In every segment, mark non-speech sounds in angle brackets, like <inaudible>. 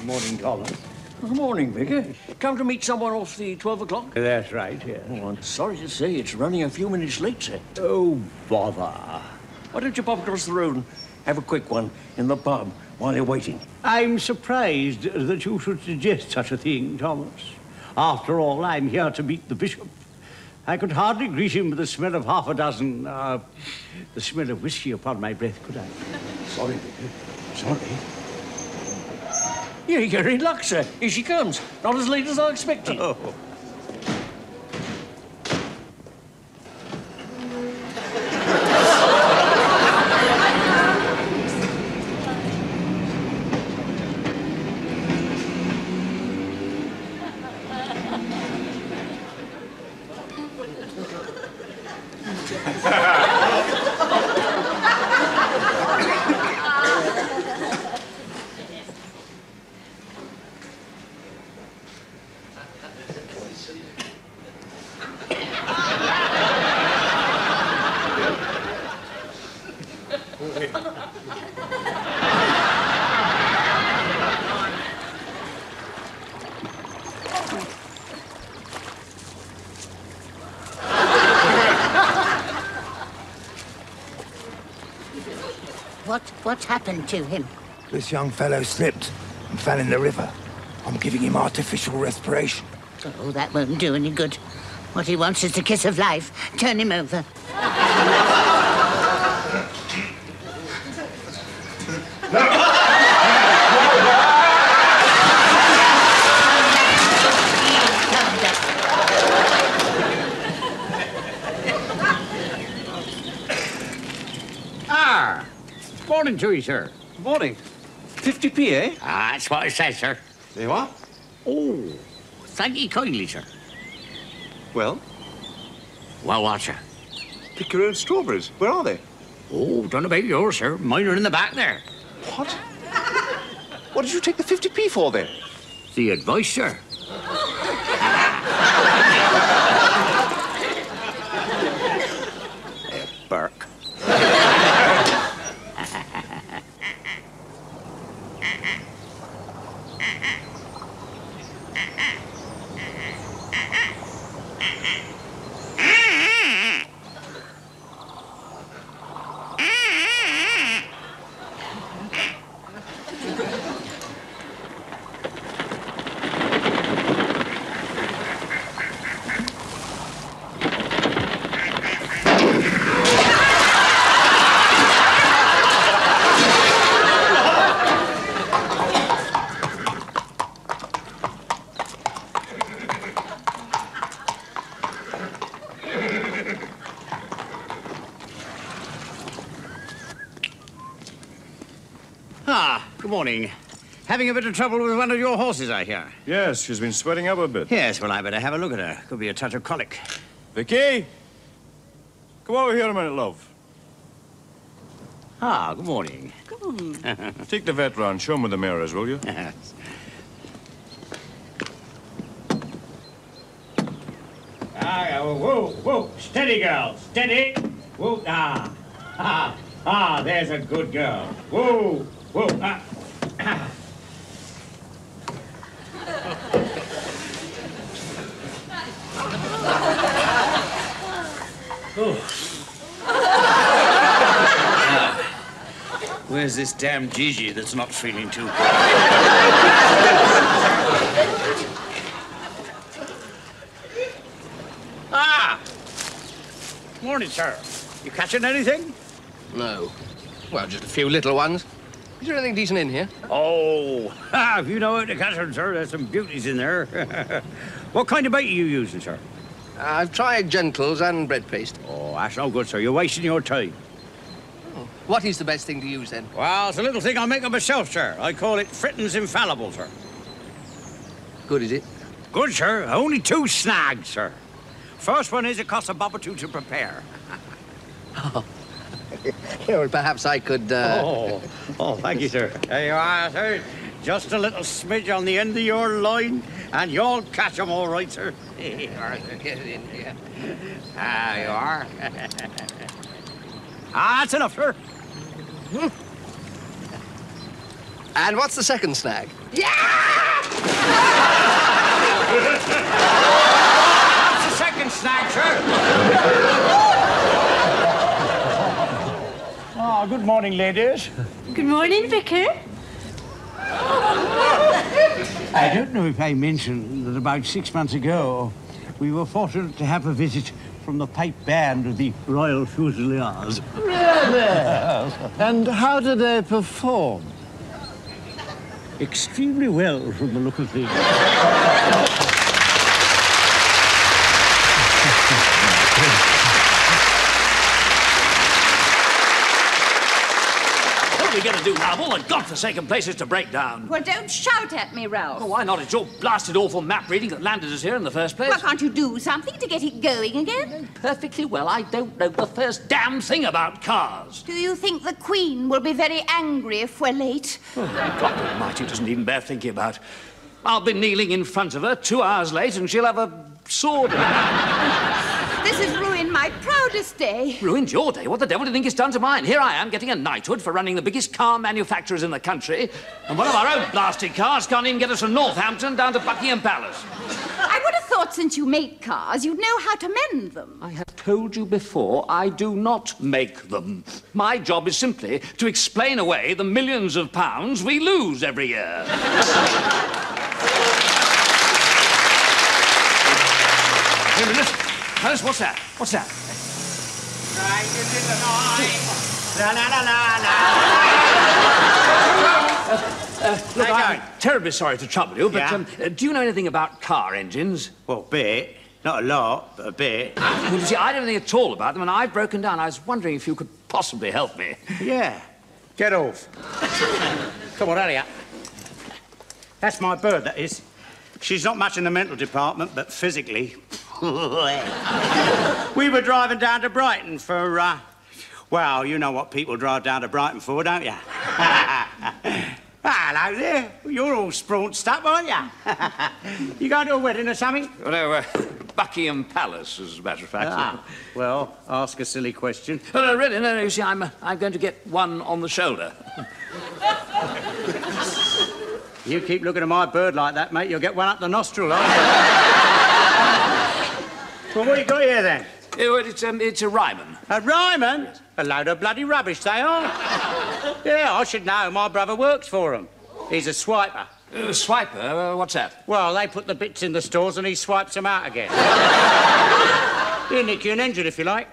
Good morning, Thomas. Good morning, Vicar. Come to meet someone off the 12 o'clock? That's right, yes. Oh, I'm sorry to say it's running a few minutes late, sir. Oh, bother. Why don't you pop across the road and have a quick one in the pub while you're waiting? I'm surprised that you should suggest such a thing, Thomas. After all, I'm here to meet the bishop. I could hardly greet him with the smell of half a dozen, uh, the smell of whiskey upon my breath, could I? Sorry, Vicar. Sorry. Yeah, you're in luck, sir. Here she comes. Not as late as I expected. Oh. <laughs> What what happened to him? This young fellow slipped and fell in the river. I'm giving him artificial respiration. Oh, that won't do any good. What he wants is the kiss of life. Turn him over. Ah, morning to you, sir. Morning. 50p, eh? Ah, that's what it says, sir. There you are. Oh, thank you kindly, sir. Well, Well, what, sir? pick your own strawberries. Where are they? Oh, don't about yours, sir. Mine are in the back there. What? <laughs> What did you take the 50p for then? The advice, sir. Burke. Ah, good morning. Having a bit of trouble with one of your horses, I hear. Yes, she's been sweating up a bit. Yes, well, I better have a look at her. Could be a touch of colic. Vicky! Come over here a minute, love. Ah, good morning. <laughs> Take the vet round. Show him with the mirrors, will you? Ah, whoa, whoa, whoa. Steady, girl. Steady. Whoa, ah. Ah, ah, there's a good girl. Whoa, whoa, ah. Where's this damn Gigi that's not feeling too good? Ah! Morning, sir. You catching anything? No. Well, just a few little ones. Is there anything decent in here? Oh, <laughs> ah, if you know how to catch them, sir, there's some beauties in there. <laughs> what kind of bait are you using, sir? I've tried gentles and bread paste. Oh, that's no good, sir. You're wasting your time. What is the best thing to use then? Well, it's a little thing I make up myself, sir. I call it Fritton's Infallible, sir. Good, is it? Good, sir. Only two snags, sir. First one is it costs a bob or two to prepare. Yeah, <laughs> well, perhaps I could. Uh... Oh, oh, thank you, sir. There you are, sir. Just a little smidge on the end of your line, and you'll catch 'em all right, sir. <laughs> Here you are, sir. Get in here. Ah, you are. ah, that's enough, sir. <laughs> And what's the second snag? That's the second snag, sir. oh, <laughs> good morning, ladies. Good morning, Vicar. I don't know if I mentioned that about six months ago, we were fortunate to have a visit from the pipe band of the Royal Fusiliers. Really? And how do they perform? Extremely well from the look of things. What are we going to do all the godforsaken places to break down. Well, don't shout at me, Ralph. Oh, why not? It's your blasted awful map reading that landed us here in the first place. Well, can't you do something to get it going again? Perfectly well. I don't know the first damn thing about cars. Do you think the Queen will be very angry if we're late? Oh, God almighty doesn't even bear thinking about. I'll be kneeling in front of her two hours late and she'll have a sword. Day. Ruined your day. What the devil do you think it's done to mine? Here I am getting a knighthood for running the biggest car manufacturers in the country, and one of our own blasted cars can't even get us from Northampton down to Buckingham Palace. I would have thought since you make cars, you'd know how to mend them. I have told you before, I do not make them. My job is simply to explain away the millions of pounds we lose every year. Hey, Alice, what's that? What's that? Look, I'm terribly sorry to trouble you, but Yeah? um, uh, do you know anything about car engines? Well, a bit. Not a lot, but a bit. Well, you see, I don't know anything at all about them, and I've broken down. I was wondering if you could possibly help me. Yeah. Get off. Come on, hurry up. That's my bird, that is. She's not much in the mental department, but physically. <laughs> we were driving down to Brighton for, uh, well, you know what people drive down to Brighton for, don't you? <laughs> Hello there. You're all spraunced up, aren't you? <laughs> you going to a wedding or something? Oh, no, uh, Buckingham Palace, as a matter of fact. Ah, well, ask a silly question. Oh, no, really, no, no, you see, I'm, uh, I'm going to get one on the shoulder. You keep looking at my bird like that, mate, you'll get one up the nostril, aren't you? Well, what you got here, then? It's, um, it's a Ryman. A Ryman? A load of bloody rubbish they are. yeah, I should know. My brother works for them. He's a swiper. Uh, swiper, uh, what's that? Well, they put the bits in the stores and he swipes them out again. <laughs> He'll nick you an engine if you like.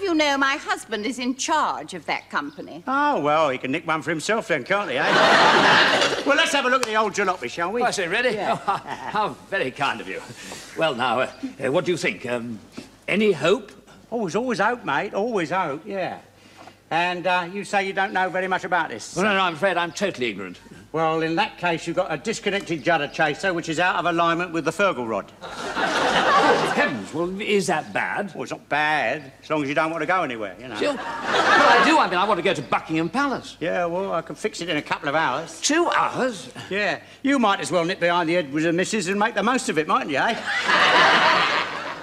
I'll have you know my husband is in charge of that company. Oh, well, he can nick one for himself then, can't he, eh? <laughs> well, let's have a look at the old jalopy, shall we? Oh, I say, ready? Oh, how, <laughs> how very kind of you. Well, now, uh, uh, what do you think? Um, any hope? Always, always hope, mate. Always hope, yeah. And uh, you say you don't know very much about this? Well, no, no, I'm afraid I'm totally ignorant. Well, in that case, you've got a disconnected judder chaser, which is out of alignment with the Fergal rod. <laughs> Heavens, well, is that bad? Well, it's not bad, as long as you don't want to go anywhere, you know. Still, well, I do. I mean, I want to go to Buckingham Palace. Yeah, well, I can fix it in a couple of hours. Two hours? Yeah, you might as well nip behind the Edwards and Missus and make the most of it, mightn't you, eh? <laughs>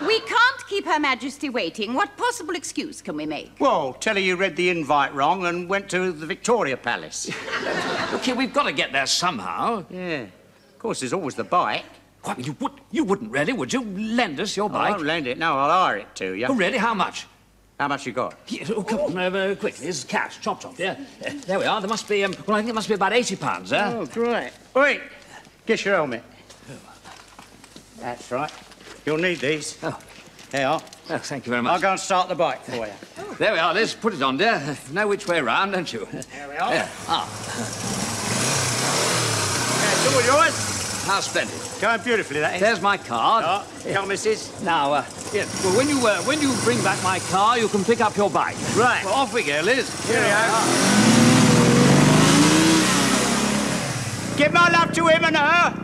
We can't keep Her Majesty waiting. What possible excuse can we make? Well, tell her you read the invite wrong and went to the Victoria Palace. <laughs> Look here, we've got to get there somehow. yeah. Of course, there's always the bike. Why, you, would, you wouldn't really, would you? Lend us your bike. I won't lend it. No, I'll hire it to you. Oh, really? How much? How much you got? Yes, oh, come on, uh, quickly. This is cash, chop chop. Yeah, Uh, there we are. There must be, um, well, I think it must be about 80 pounds, eh? Oh, great. Wait, get your helmet. That's right. You'll need these. Oh. There you are. Oh, thank you very much. I'll go and start the bike for you. There we are, Liz. Put it on, dear. Know which way round, don't you? There we are. Yeah. Ah, It's all yours. how splendid. Going beautifully, that is. There's my card. Oh, come, missus. Now, uh, yeah, well, when you uh, when you bring back my car, you can pick up your bike. Right. Well, off we go, Liz. Here we are. Give my love to him and her.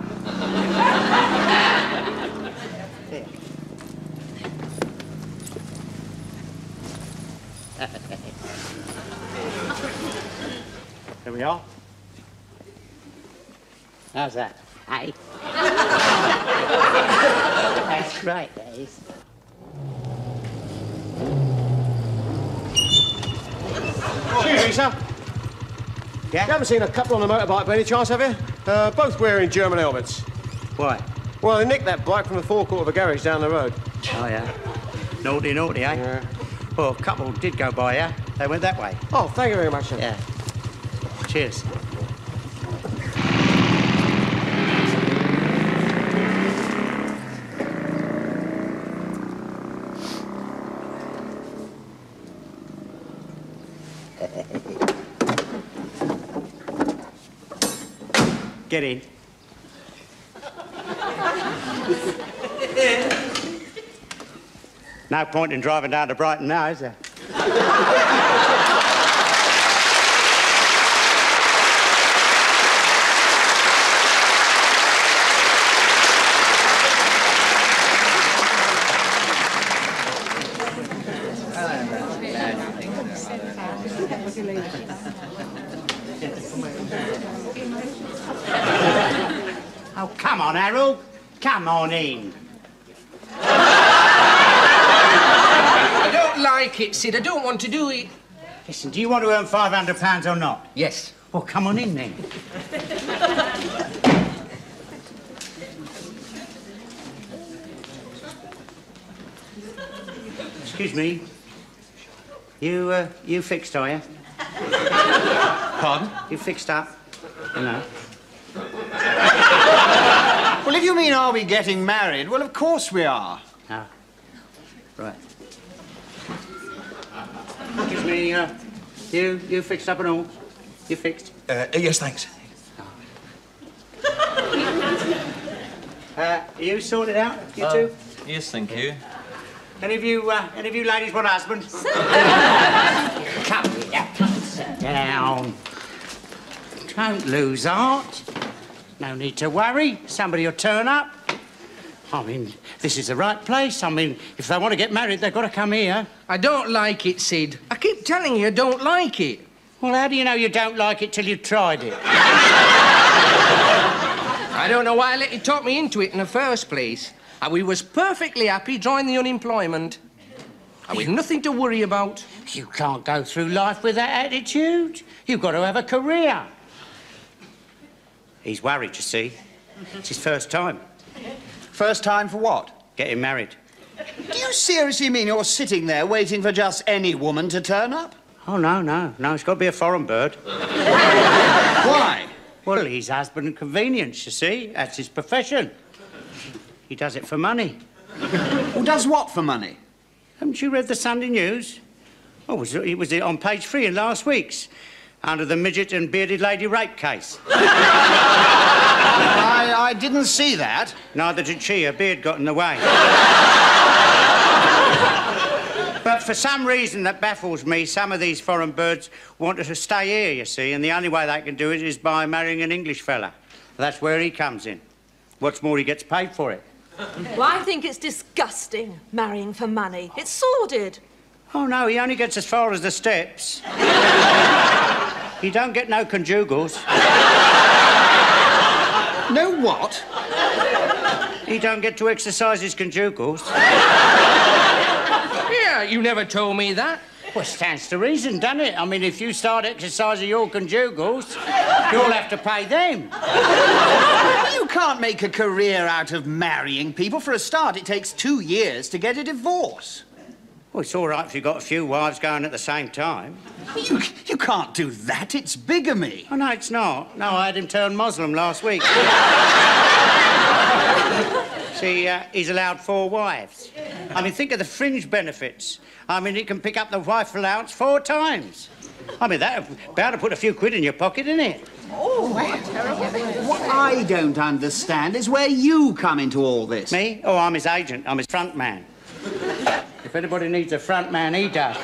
There we are. How's that? Aye. That's right, that is. Excuse me, sir. Yeah? You haven't seen a couple on a motorbike by any chance, have you? Uh, both wearing German helmets. Why? Well, they nicked that bike from the forecourt of a garage down the road. Oh, yeah. Naughty, naughty, eh? Yeah. Well, a couple did go by, yeah? They went that way. Oh, thank you very much, sir. Yeah. Cheers. Get in. <laughs> No point in driving down to Brighton now, is there? Oh, come on, Come on in. I don't like it, Sid. I don't want to do it. Listen, do you want to earn £500 or not? Yes. Well, come on in then. Excuse me. You, uh, you fixed, are you? Pardon? You fixed up? You know. Well, if you mean are we getting married, well, of course we are. Ah. Right. Excuse me, uh, you, you fixed up and all? You fixed? Uh, yes, thanks. <laughs> Uh, you sorted out, you two? Yes, thank you. Any of you, uh, any of you ladies want a husband? Come here, sit down. Don't lose heart. No need to worry. Somebody will turn up. I mean, this is the right place. I mean, if they want to get married, they've got to come here. I don't like it, Sid. I keep telling you I don't like it. Well, how do you know you don't like it till you've tried it? <laughs> I don't know why I let you talk me into it in the first place. And we was perfectly happy drawing the unemployment. And with nothing to worry about. You can't go through life with that attitude. You've got to have a career. He's worried, you see. It's his first time First time for what? getting married. Do you seriously mean you're sitting there waiting for just any woman to turn up? Oh, no, no, no, it's got to be a foreign bird. <laughs> Why? Well, he's husband and convenience, you see. That's his profession. He does it for money. <laughs> Who does what for money? Haven't you read the Sunday News? Oh, was it, it was on page three in last week's, under the midget and bearded lady rape case. <laughs> I, I didn't see that. Neither did she. Her beard got in the way. but for some reason that baffles me, some of these foreign birds want to stay here, you see, and the only way they can do it is by marrying an English fella. That's where he comes in. What's more, he gets paid for it. Well, I think it's disgusting, marrying for money. It's sordid. Oh, no, he only gets as far as the steps. he don't get no conjugals. No what? He don't get to exercise his conjugals. Yeah, you never told me that. Well, stands to reason, doesn't it? I mean, if you start exercising your conjugals, you'll have to pay them. You can't make a career out of marrying people. For a start, it takes two years to get a divorce. Well, it's all right if you've got a few wives going at the same time. You, you can't do that. It's bigamy. Oh, no, it's not. No, I had him turn Muslim last week. <laughs> See, uh, he's allowed four wives. I mean, think of the fringe benefits. I mean, he can pick up the wife allowance four times. I mean, that about to put a few quid in your pocket, isn't it? Oh, what, What I don't understand is where you come into all this. Me? Oh, I'm his agent. I'm his front man. <laughs> If anybody needs a front man, he does.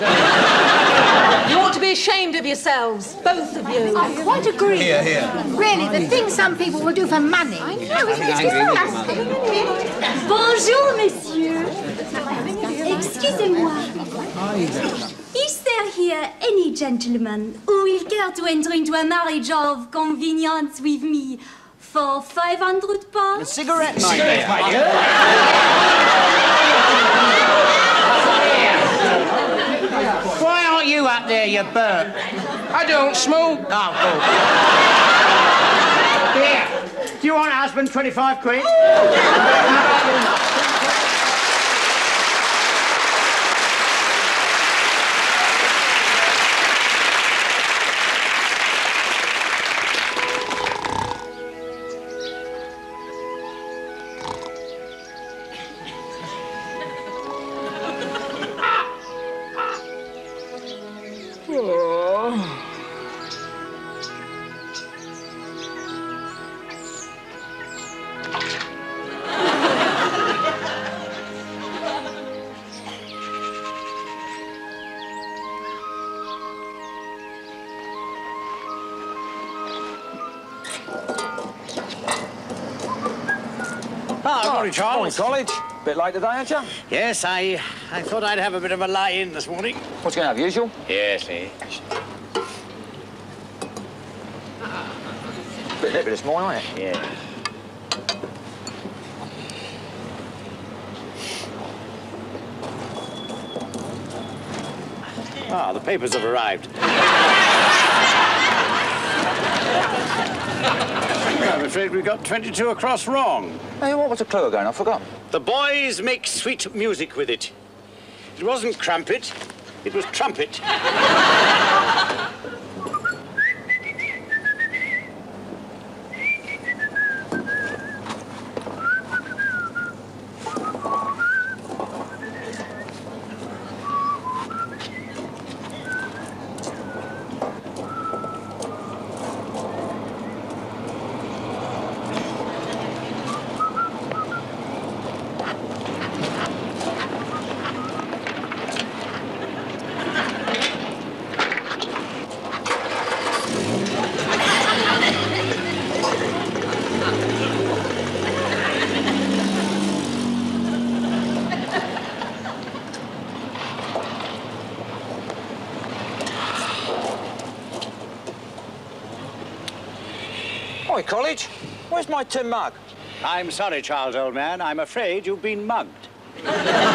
You ought to be ashamed of yourselves, both of you. I quite agree. Here, here. Really, the things some people will do for money. I know, it's disgusting. Bonjour, messieurs. Excusez-moi. Is there here any gentleman who will care to enter into a marriage of convenience with me for 500 A pounds? cigarette, my dear. Why aren't you up there, you bird? I don't smoke. Oh, good. Here, do you want a husband 25 quid? <laughs> Ah, good morning, college. A bit late today, aren't you? Yes, I, I thought I'd have a bit of a lie-in this morning. What's going to have, usual? Yes, eh? Bit lippy this morning, aren't it? Yeah. Ah, the papers have arrived. <laughs> I'm afraid we got 22 across wrong. Hey, what was the clue again? I forgot. The boys make sweet music with it. It wasn't crumpet, it was trumpet. <laughs> Hi, college. Where's my tin mug? I'm sorry, Charles, old man. I'm afraid you've been mugged. <laughs>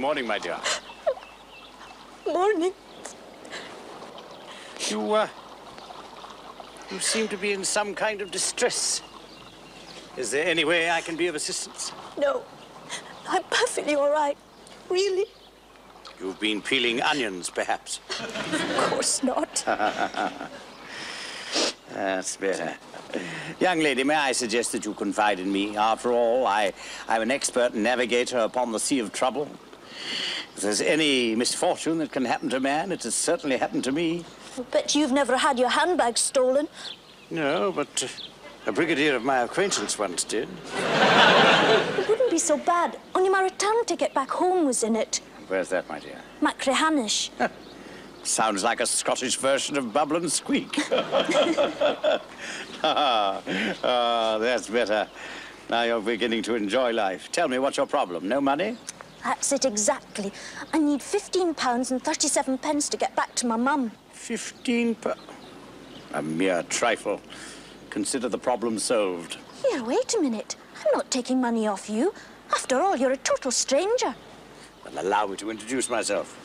morning, my dear. Morning. You, uh, you seem to be in some kind of distress. Is there any way I can be of assistance? No, I'm perfectly all right. Really? You've been peeling onions, perhaps. Of course not. <laughs> That's better. Young lady, may I suggest that you confide in me? After all, I, I'm an expert navigator upon the sea of trouble. If there's any misfortune that can happen to man, it has certainly happened to me. I bet you've never had your handbag stolen. No, but uh, a brigadier of my acquaintance once did. It wouldn't be so bad. Only my return ticket back home was in it. Where's that, my dear? Machrihanish. Sounds like a Scottish version of Bubble and Squeak. <laughs> <laughs> ah, ah, that's better. Now you're beginning to enjoy life. Tell me, what's your problem? No money? That's it exactly. I need fifteen pounds and thirty-seven pence to get back to my mum. Fifteen per... A mere trifle. Consider the problem solved. Here, wait a minute. I'm not taking money off you. After all, you're a total stranger. Well, allow me to introduce myself.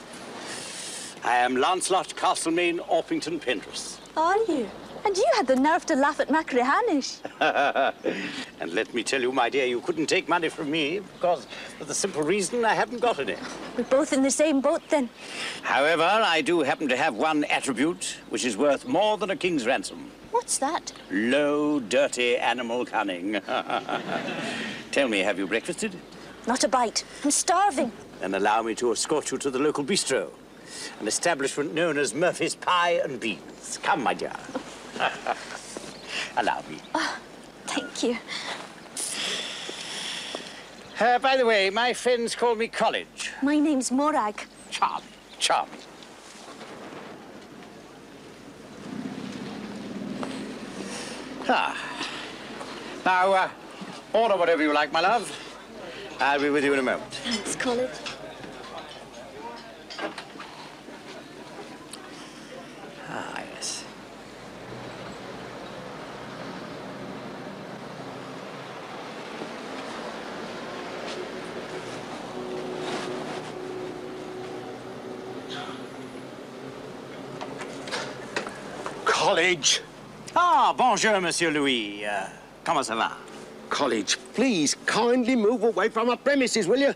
I am Lancelot Castlemaine Orpington Penrose. Are you? And you had the nerve to laugh at Machrihanish. <laughs> and let me tell you, my dear, you couldn't take money from me because for the simple reason I haven't got any. We're both in the same boat then. However, I do happen to have one attribute which is worth more than a king's ransom. What's that? Low, dirty animal cunning. <laughs> tell me, have you breakfasted? Not a bite. I'm starving. Then allow me to escort you to the local bistro, an establishment known as Murphy's Pie and Beans. Come, my dear. <laughs> allow me. Oh, thank you. Uh, by the way, my friends call me College. My name's Morag. Charming, charming. Ah. Now, uh, order whatever you like, my love. I'll be with you in a moment. Thanks, College. Ah, yes. College. Ah, bonjour, Monsieur Louis. Uh, comment ça va? College, please kindly move away from our premises, will you?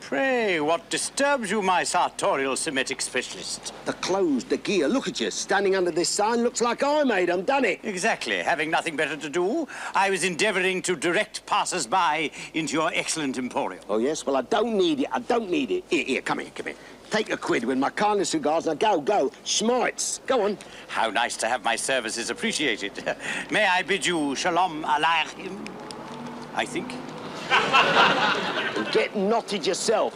Pray, what disturbs you, my sartorial Semitic specialist? The clothes, the gear. Look at you, standing under this sign. Looks like I made 'em, done it? Exactly. Having nothing better to do, I was endeavouring to direct passers-by into your excellent emporium. Oh, yes? Well, I don't need it. I don't need it. Here, here, come here, come here. Take a quid with my kindness cigars. Now, go, go. Schmites. Go on. How nice to have my services appreciated. <laughs> May I bid you shalom aleichem? I think. Get knotted yourself.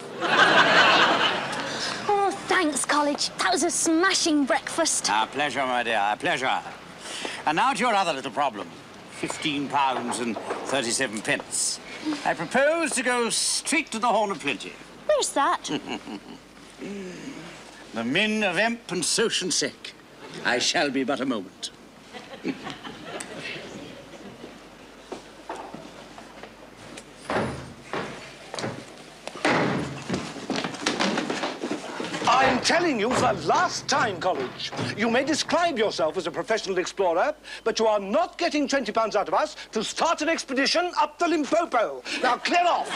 Oh, thanks, College. That was a smashing breakfast. A pleasure, my dear, a pleasure. And now to your other little problem. Fifteen pounds and thirty-seven pence. I propose to go straight to the Horn of Plenty. Where's that? <laughs> the men of Emp and Soch Sec. I shall be but a moment. I'm telling you for the last time, College. You may describe yourself as a professional explorer, but you are not getting 20 pounds out of us to start an expedition up the Limpopo. Now, clear off.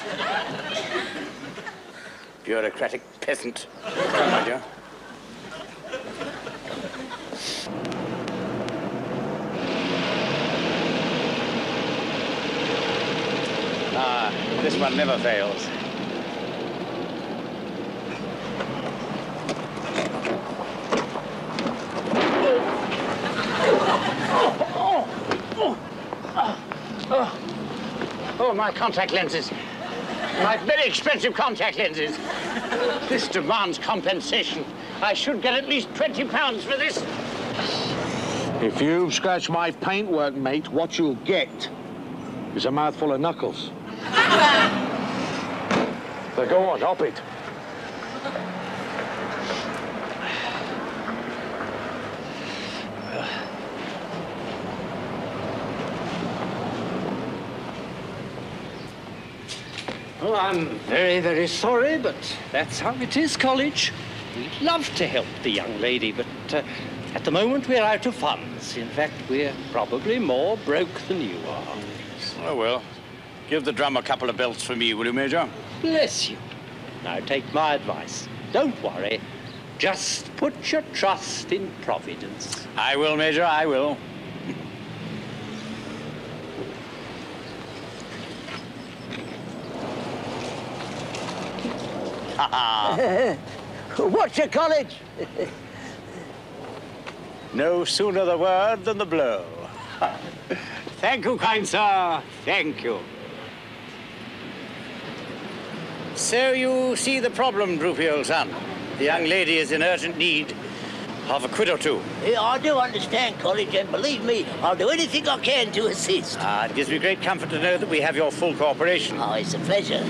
Bureaucratic peasant. My dear. Ah, this one never fails. Oh, my contact lenses. My very expensive contact lenses. This demands compensation. I should get at least 20 pounds for this. If you scratch my paintwork, mate, what you'll get is a mouthful of knuckles. <laughs> so go on, hop it. I'm very, very sorry, but that's how it is, College. We'd love to help the young lady, but uh, at the moment we're out of funds. In fact, we're probably more broke than you are. Oh, well. Give the drum a couple of belts for me, will you, Major? Bless you. Now take my advice. Don't worry. Just put your trust in Providence. I will, Major, I will. <laughs> What's your college? no sooner the word than the blow. <laughs> Thank you, kind sir. Thank you. So you see the problem, Droopy, old son. The young lady is in urgent need Half a quid or two. Yeah, I do understand, College, and believe me, I'll do anything I can to assist. Ah, it gives me great comfort to know that we have your full cooperation. Oh, it's a pleasure. <laughs>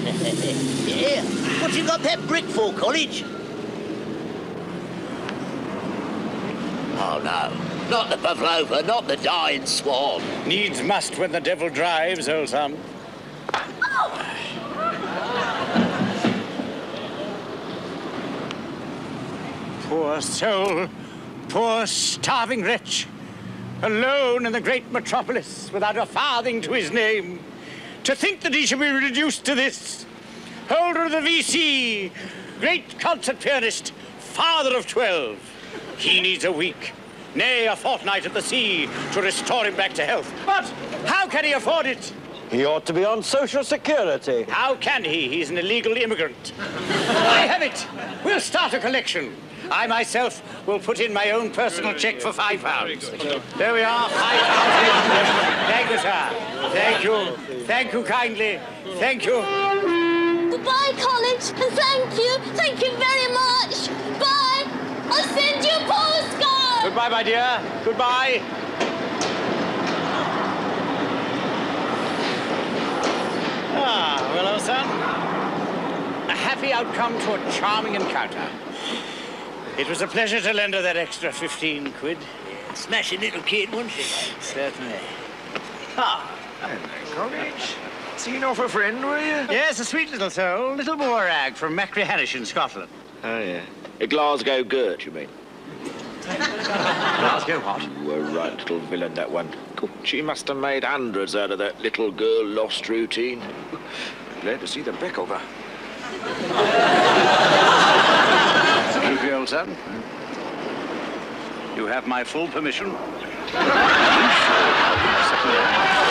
yeah. What you got that brick for, College? Oh, no. Not the pavlova, not the dying swan. Needs must when the devil drives, old son. Poor soul, poor starving wretch, alone in the great metropolis without a farthing to his name. To think that he should be reduced to this. Holder of the VC, great concert pianist, father of twelve. He needs a week, nay, a fortnight at the sea to restore him back to health. But how can he afford it? He ought to be on Social Security. How can he? He's an illegal immigrant. I have it. We'll start a collection. I myself will put in my own personal check for five pounds. There we are, five pounds. Thank you, sir. Thank you. Thank you kindly. Thank you. Goodbye, college, and thank you. Thank you very much. Bye. I'll send you a postcard. Goodbye, my dear. Goodbye. Ah, well, son. A happy outcome to a charming encounter. It was a pleasure to lend her that extra 15 quid. Smashing little kid, wasn't she? Certainly. Ah, College. Seen off a friend, were you? Yes, a sweet little soul. Little Morag from Machrihanish in Scotland. Oh, yeah. A Glasgow Gert, you mean? Glasgow what? You were a right little villain, that one. God, She must have made hundreds out of that little girl lost routine. Glad to see the back of her. You. You have my full permission. <laughs>